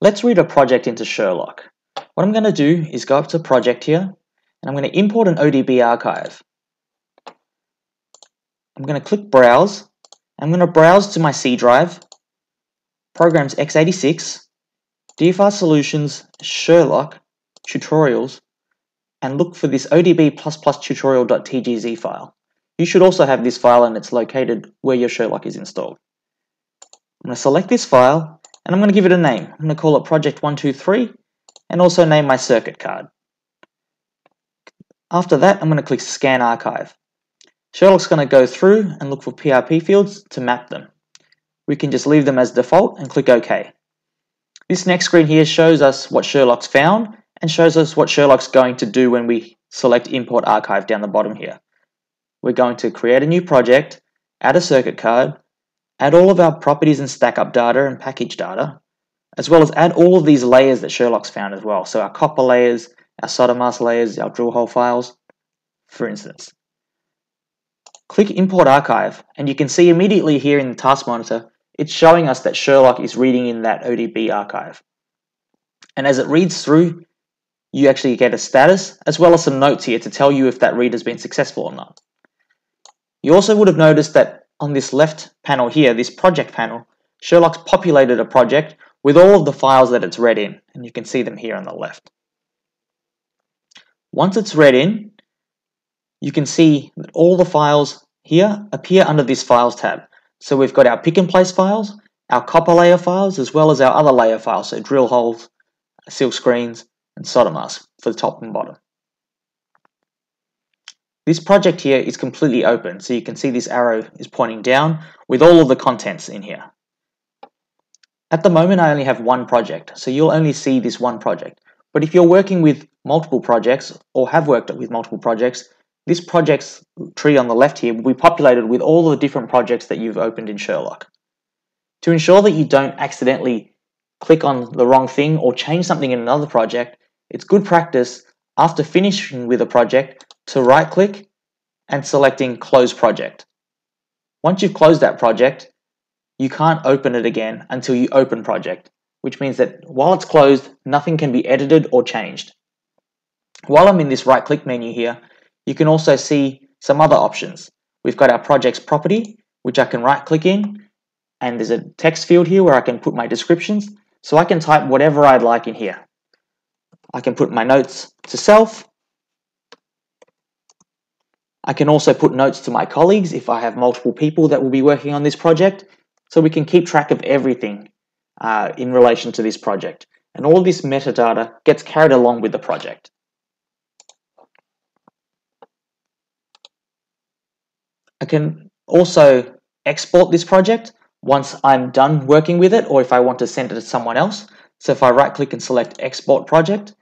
Let's read a project into Sherlock. What I'm going to do is go up to project here and I'm going to import an ODB archive. I'm going to click browse. I'm going to browse to my C drive, programs x86, DFR Solutions, Sherlock, tutorials, and look for this odb++ tutorial.tgz file. You should also have this file and it's located where your Sherlock is installed. I'm going to select this file and I'm going to give it a name. I'm going to call it project123 and also name my circuit card. After that, I'm going to click Scan Archive. Sherlock's going to go through and look for PRP fields to map them. We can just leave them as default and click OK. This next screen here shows us what Sherlock's found and shows us what Sherlock's going to do when we select Import Archive down the bottom here. We're going to create a new project, add a circuit card, add all of our properties and stack up data and package data, as well as add all of these layers that Sherlock's found as well. So our copper layers, our solder mask layers, our drill hole files, for instance. Click Import Archive, and you can see immediately here in the task monitor, it's showing us that Sherlock is reading in that ODB archive. And as it reads through, you actually get a status, as well as some notes here to tell you if that read has been successful or not. You also would have noticed that on this left panel here, this project panel, Sherlock's populated a project with all of the files that it's read in, and you can see them here on the left. Once it's read in, you can see that all the files here appear under this Files tab. So we've got our pick and place files, our copper layer files, as well as our other layer files, so drill holes, silk screens, and solder masks for the top and bottom. This project here is completely open, so you can see this arrow is pointing down with all of the contents in here. At the moment, I only have one project, so you'll only see this one project. But if you're working with multiple projects or have worked with multiple projects, this project's tree on the left here will be populated with all the different projects that you've opened in Sherlock. To ensure that you don't accidentally click on the wrong thing or change something in another project, it's good practice after finishing with a project to right click and selecting close project. Once you've closed that project, you can't open it again until you open project, which means that while it's closed, nothing can be edited or changed. While I'm in this right click menu here, you can also see some other options. We've got our project's property, which I can right click in, and there's a text field here where I can put my descriptions, so I can type whatever I'd like in here. I can put my notes to self, I can also put notes to my colleagues if I have multiple people that will be working on this project, so we can keep track of everything uh, in relation to this project. And all this metadata gets carried along with the project. I can also export this project once I'm done working with it or if I want to send it to someone else. So if I right click and select export project,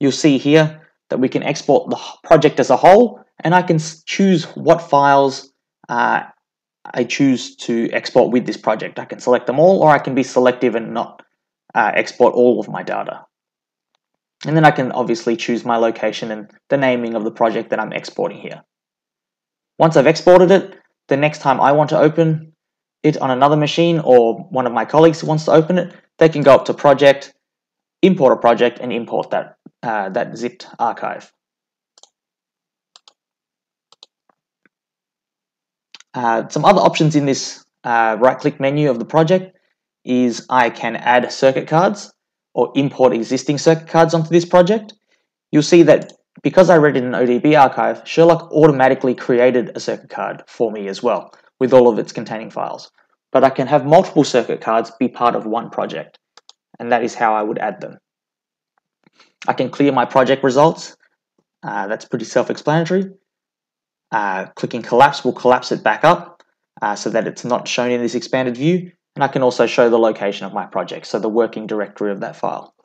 you'll see here that we can export the project as a whole and I can choose what files uh, I choose to export with this project. I can select them all or I can be selective and not uh, export all of my data. And then I can obviously choose my location and the naming of the project that I'm exporting here. Once I've exported it, the next time I want to open it on another machine or one of my colleagues wants to open it, they can go up to project, import a project and import that, uh, that zipped archive. Uh, some other options in this uh, right click menu of the project is I can add circuit cards or import existing circuit cards onto this project. You'll see that because I read in an ODB archive, Sherlock automatically created a circuit card for me as well with all of its containing files. But I can have multiple circuit cards be part of one project and that is how I would add them. I can clear my project results. Uh, that's pretty self-explanatory. Uh, clicking collapse will collapse it back up uh, so that it's not shown in this expanded view. And I can also show the location of my project, so the working directory of that file.